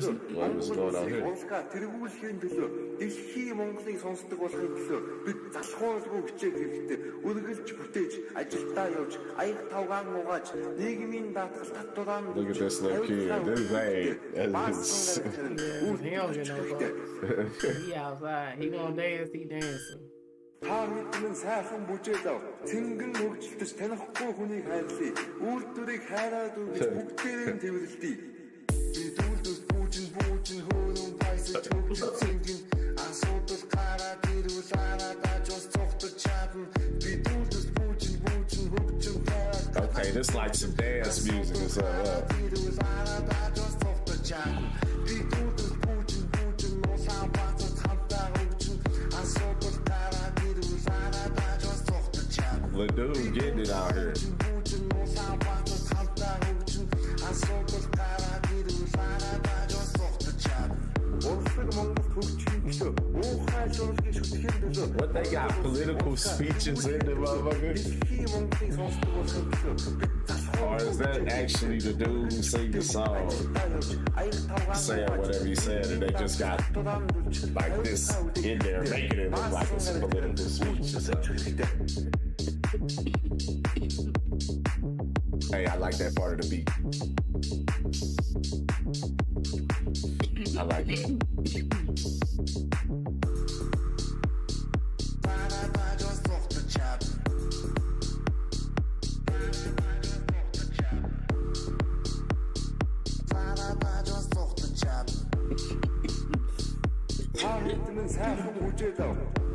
What was going on here? Тэргүүлэхийн төлөө дэлхийн Монголыг сонсдог болохын төлөө бид залхуургүй хичээх хэрэгтэй. Үргэлж бүтээж, ажилдаа явж, аяг тавгаан угааж, нийгмийн даатгал татвараа Look at this little kid. This is He don't get no fuck. He outside. He gonna dance, he dancing. Та мэдмэн сайхан бүжээлав. Цэнгэн хөгжилдөж танихгүй хүнийг хайрлаа. Үр дүрийг хайраад үргэж бүгдээрээ тэрвэрлэе. Би дүүлдэл бүүжин бүүжин хөөрөн пайсаж хөгжил цэнгэн асуудал гараад ирвэл араад ажус цогтож чадна. Би дүүлдэл бүүжин бүүжин хөгжил таад Okay, this like some dance music or something. Uh, ирвэл араад ажус цогтож чадна. Би What they got political speeches in the motherfucker? Or is that actually the dude who sing the song saying whatever he said and they just got like this in there making it look like it's a political speech? Hey, I like that part of the beat. I like it.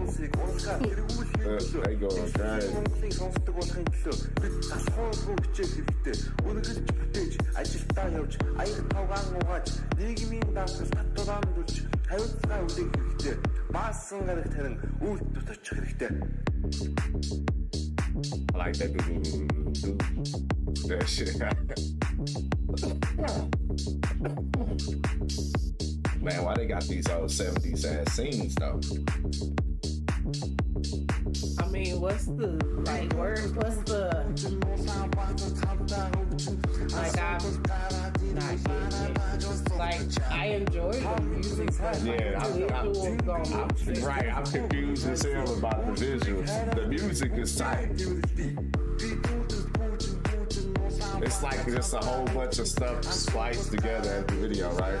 улсыг улсаа тэргүүлэхийн төлөө. Монголыг сонсдог болохын төлөө бид залхуургүй хичээх хэрэгтэй. Үргэлж бүтээж, ажилдаа явж, аяг тавгаан угааж, нийгмийн даатгал татварамдуулж, хариуцлага үлээх хэрэгтэй. Маасан гарах тарин үйл тутачих хэрэгтэй. I like that. That shit. Man, why they got these old 70s ass scenes though? I mean, what's the like word? What's the like I not getting. Like I enjoy the music, but Yeah, I'm, the I'm- visuals don't I'm- sense. right. I'm confused as hell about the visuals. The music is tight. It's like just a whole bunch of stuff spliced together as the video, right?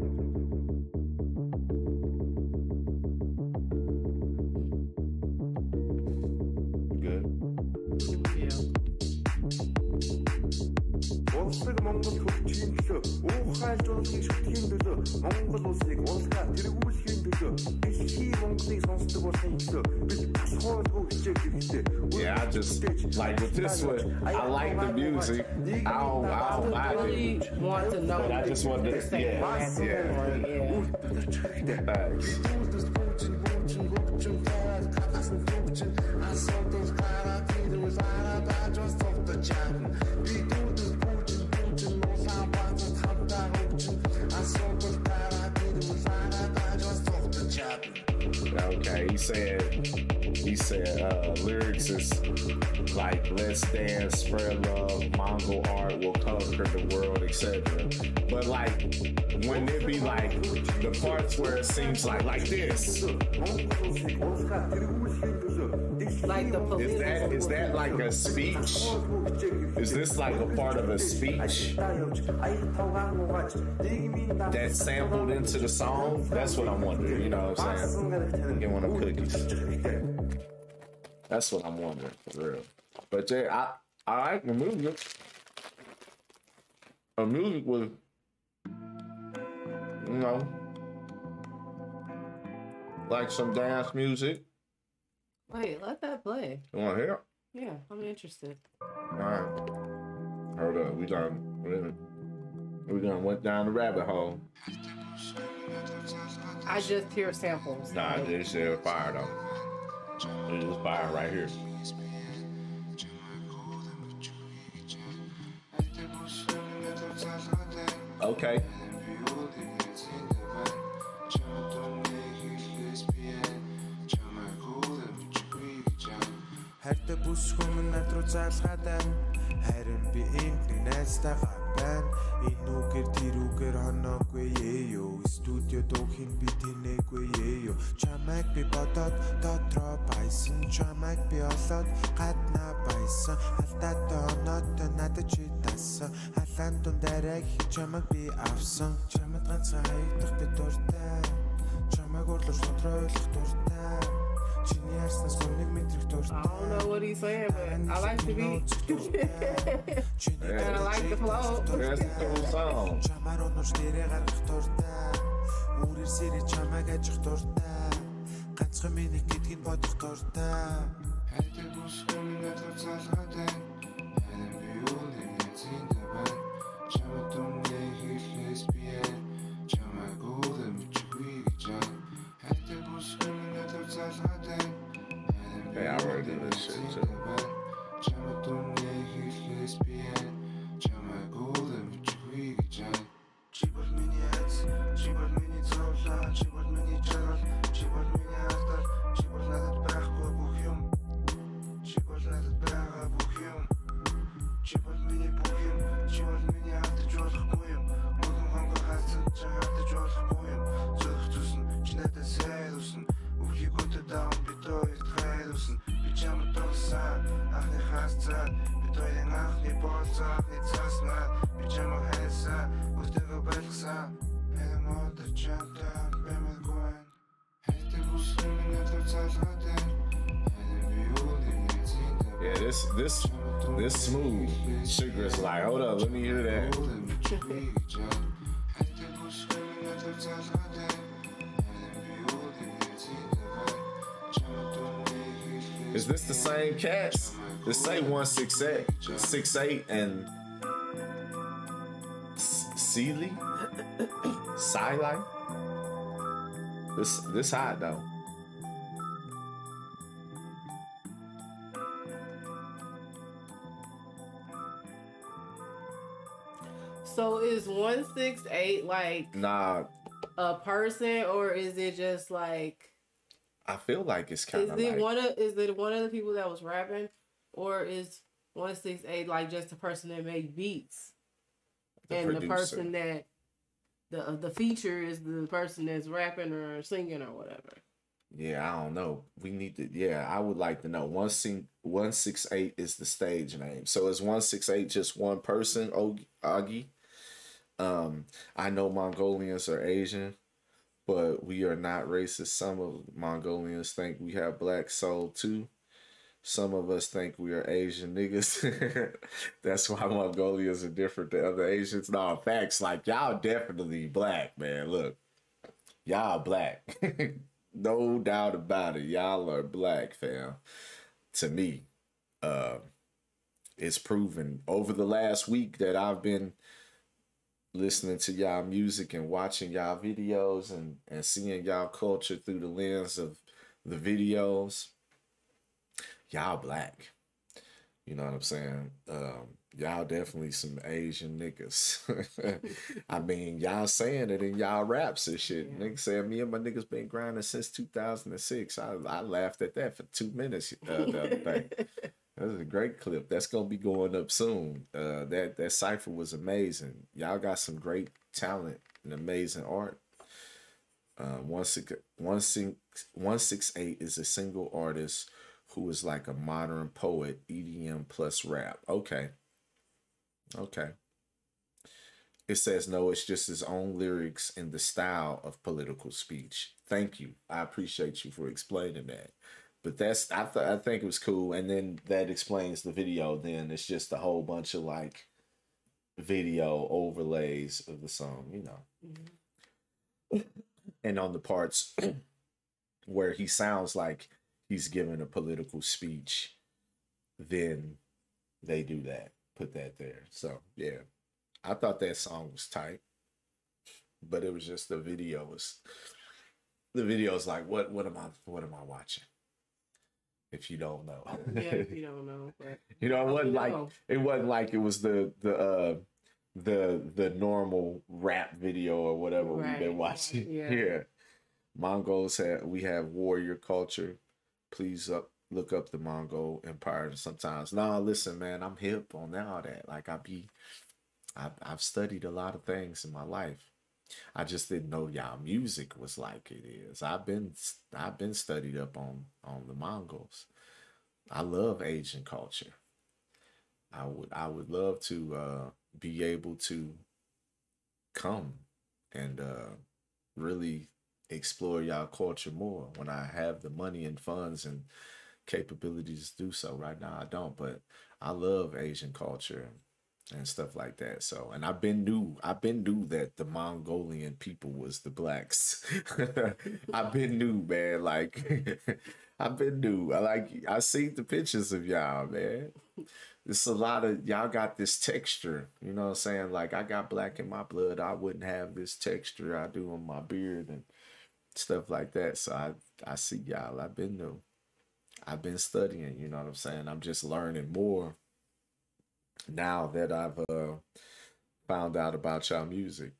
Улсыг Монгол хөгжихийн төлөө уухай жуулгын шүтгэхийн төлөө Монгол улсыг улсаа тэргүүлэхийн төлөө дэлхийн Монголыг сонсдог болохын төлөө бид залхуургүй хичээх хэрэгтэй. Yeah, I just like with this one. I like the music. I don't, I don't mind Really it. want to know. But I just want to, the same yeah, answer. yeah. yeah. Said he said uh, lyrics is like let's dance, spread love, Mongol art will conquer the world, etc. But like when it be like the parts where it seems like like this, Like the is that is that like a speech? Is this like a part of a speech that's sampled into the song? That's what I'm wondering. You know what I'm saying? Get one of cookies. That's what I'm wondering for real. But yeah, I I like the music. The music was, you know, like some dance music. Wait, let that play. You want to hear? Yeah, I'm interested. All right. Hold up. We done. We done, we done went down the rabbit hole. I just hear samples. Nah, Like, this shit fire though. It is fire right here. Okay. Бүс хүмүн над руу заалгаад байна Харин би энд нэг найзтайгаа байна Энэ үгээр тэр үгээр хоноогүй юу Студио дуухийн би тэнэгүй юу Чамайг би бодоод дотроо байсан. Чамайг би олоод гаднаа байсан. Алдаатай оноотой надад чи тасан Халаан дунд арай их чамайг би авсан. Чамайг ганцхан хаягдах би дуртай. Чамайг урлаж дотроо ойлгох дуртай Чиний харснаас гомныг мэдрэх дуртай I don't know what he's saying, but I like the beat. And I like the flow. That's a cool song. Чамаар унууш дээрээ гаргах дуртай Үрээр сэрээ чамайг ажих дуртай Ганцхан миний гэдгийг бодох дуртай Хайртай бүс хүмүн над руу заалгаад байна Харин би юуны эцэнтэй байна Чамд дүнгээ this this this smooth. Sugar's like, hold up, let me hear that. Is this the same cats? This say 168, 68 and S- Sealy? Siley? This this hot though. So is one six eight like Nah, a person, or is it just like? I feel like it's kind of Is it like one of is it one of the people that was rapping, or is one six eight like just the person that made beats, the and the person that the uh, the feature is the person that's rapping or singing or whatever. Yeah, I don't know. We need to. Yeah, I would like to know. One sing one six eight is the stage name. So is one six eight just one person? Og- Augie. Um, I know Mongolians are Asian, but we are not racist. Some of Mongolians think we have black soul too. Some of us think we are Asian niggas. That's why Mongolians are different than other Asians. No, facts. Like y'all definitely black, man. Look, y'all black. no doubt about it. Y'all are black, fam. To me, uh, it's proven over the last week that I've been listening to y'all music and watching y'all videos and, and seeing y'all culture through the lens of the videos. Y'all black. You know what I'm saying? Um, y'all definitely some Asian niggas. I mean, y'all saying it in y'all raps and shit. Niggas saying me and my niggas been grinding since 2006. I, I laughed at that for two minutes uh, the other day. That's a great clip. That's gonna be going up soon. Uh, that that cipher was amazing. Y'all got some great talent and amazing art. Uh, one six one six one six eight is a single artist who is like a modern poet, EDM plus rap. Okay. Okay. It says no, it's just his own lyrics and the style of political speech. Thank you. I appreciate you for explaining that. But that's I th- I think it was cool, and then that explains the video. Then it's just a whole bunch of like video overlays of the song, you know. Mm-hmm. And on the parts where he sounds like he's giving a political speech, then they do that. Put that there. So yeah. I thought that song was tight. But it was just the video was the video is like what what am I what am I watching? If you don't know. Yeah, if you don't know. But You know, it wasn't like know. it wasn't like it was the the uh the the normal rap video or whatever we've been watching yeah. here. Mongols have we have warrior culture. Please up look up the Mongol Empire sometimes. Nah, listen, man, I'm hip on all that. Like I be I've I've studied a lot of things in my life. I just didn't know y'all music was like it is. I've been I've been studied up on on the Mongols. I love Asian culture. I would I would love to uh, be able to come and uh, really explore y'all culture more when I have the money and funds and capabilities to do so. Right now I don't, but I love Asian culture and stuff like that. So, and I've been knew I've been knew that the Mongolian people was the blacks. I've been knew, man. Like I've been knew. I like I seen the pictures of y'all, man. It's a lot of y'all got this texture. You know what I'm saying? Like I got black in my blood. I wouldn't have this texture I do on my beard and stuff like that. So I I see y'all. I've been new. I've been studying, you know what I'm saying? I'm just learning more now that I've uh, found out about y'all music.